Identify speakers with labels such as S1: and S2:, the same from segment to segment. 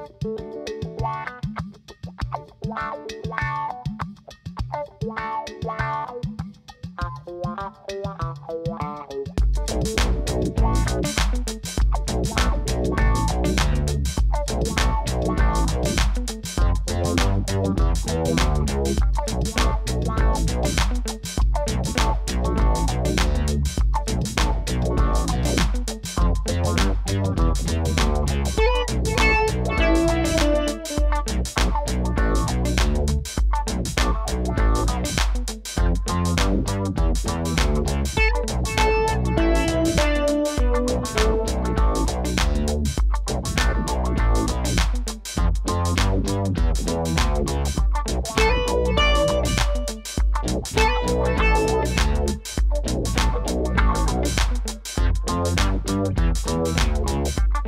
S1: Wow.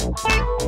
S2: Thank you.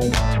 S3: Bye.